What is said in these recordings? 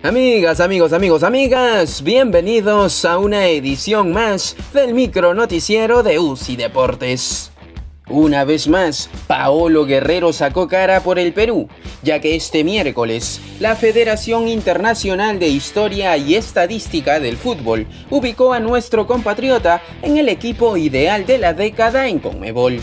Amigas, amigos, amigos, amigas, bienvenidos a una edición más del micro noticiero de UCI Deportes. Una vez más, Paolo Guerrero sacó cara por el Perú, ya que este miércoles la Federación Internacional de Historia y Estadística del Fútbol ubicó a nuestro compatriota en el equipo ideal de la década en Conmebol.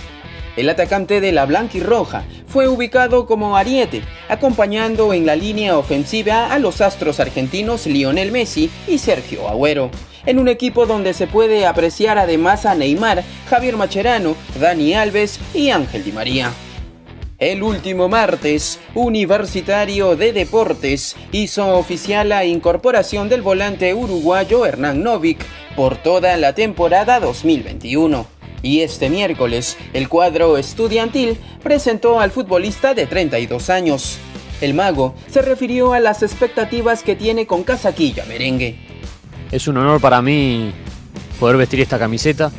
El atacante de la Blanquirroja fue ubicado como ariete, acompañando en la línea ofensiva a los astros argentinos Lionel Messi y Sergio Agüero. En un equipo donde se puede apreciar además a Neymar, Javier Macherano, Dani Alves y Ángel Di María. El último martes, Universitario de Deportes hizo oficial la incorporación del volante uruguayo Hernán Novik por toda la temporada 2021 y este miércoles el cuadro estudiantil presentó al futbolista de 32 años. El mago se refirió a las expectativas que tiene con Casaquilla Merengue. Es un honor para mí poder vestir esta camiseta,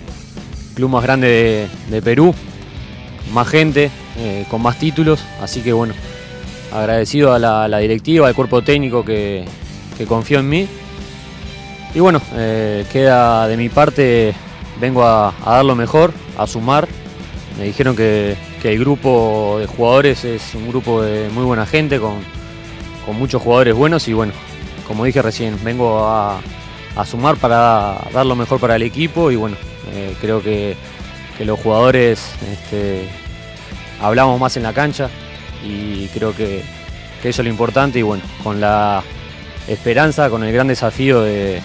club más grande de, Perú, más gente, eh, con más títulos, así que bueno, agradecido a la, directiva, al cuerpo técnico que, confió en mí. Y bueno, eh, queda de mi parte vengo a, dar lo mejor, a sumar. Me dijeron que, el grupo de jugadores es un grupo de muy buena gente, con, muchos jugadores buenos y bueno, como dije recién, vengo a, sumar para dar lo mejor para el equipo y bueno, eh, creo que, los jugadores este, hablamos más en la cancha y creo que, eso es lo importante y bueno, con la esperanza, con el gran desafío de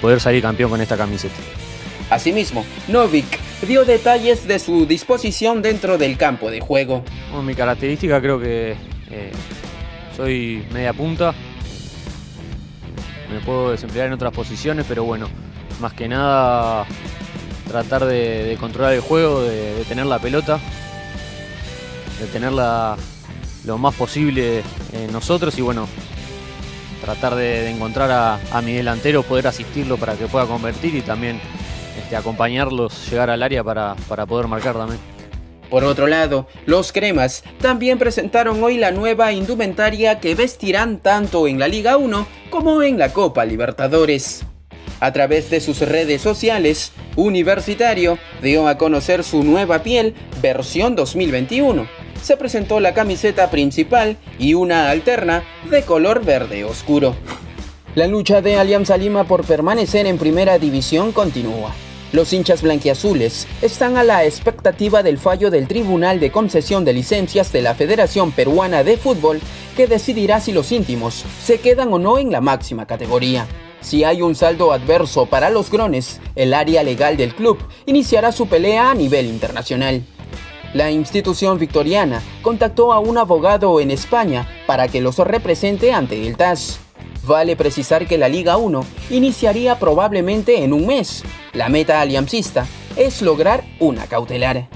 poder salir campeón con esta camiseta. Asimismo, Novik dio detalles de su disposición dentro del campo de juego. mi característica creo que eh, soy media punta. Me puedo desemplear en otras posiciones, pero bueno, más que nada tratar de, controlar el juego, de, tener la pelota, de tenerla lo más posible en nosotros y bueno, tratar de, encontrar a mi delantero, poder asistirlo para que pueda convertir y también este, acompañarlos, llegar al área para, para poder marcar también. Por otro lado, los cremas también presentaron hoy la nueva indumentaria que vestirán tanto en la Liga 1 como en la Copa Libertadores. A través de sus redes sociales, Universitario dio a conocer su nueva piel versión 2021. Se presentó la camiseta principal y una alterna de color verde oscuro. La lucha de Alianza Lima por permanecer en primera división continúa. Los hinchas blanquiazules están a la expectativa del fallo del Tribunal de Concesión de Licencias de la Federación Peruana de Fútbol que decidirá si los íntimos se quedan o no en la máxima categoría. Si hay un saldo adverso para los grones, el área legal del club iniciará su pelea a nivel internacional. La institución victoriana contactó a un abogado en España para que los represente ante el TAS. Vale precisar que la Liga 1 iniciaría probablemente en un mes. La meta aliancista es lograr una cautelar.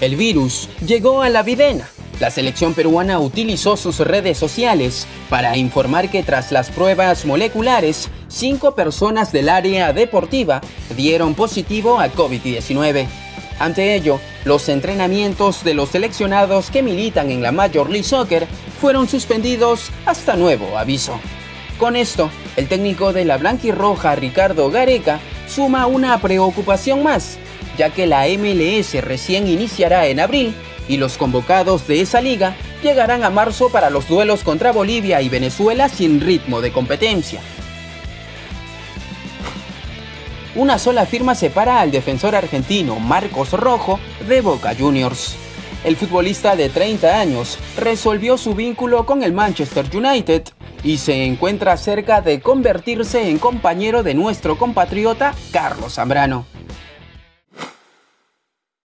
El virus llegó a la videna. La selección peruana utilizó sus redes sociales para informar que tras las pruebas moleculares, cinco personas del área deportiva dieron positivo a COVID-19. Ante ello, los entrenamientos de los seleccionados que militan en la Major League Soccer fueron suspendidos hasta nuevo aviso. Con esto, el técnico de la Blanquirroja, Ricardo Gareca, suma una preocupación más, ya que la MLS recién iniciará en abril y los convocados de esa liga llegarán a marzo para los duelos contra Bolivia y Venezuela sin ritmo de competencia. Una sola firma separa al defensor argentino Marcos Rojo de Boca Juniors. El futbolista de 30 años resolvió su vínculo con el Manchester United y se encuentra cerca de convertirse en compañero de nuestro compatriota Carlos Zambrano.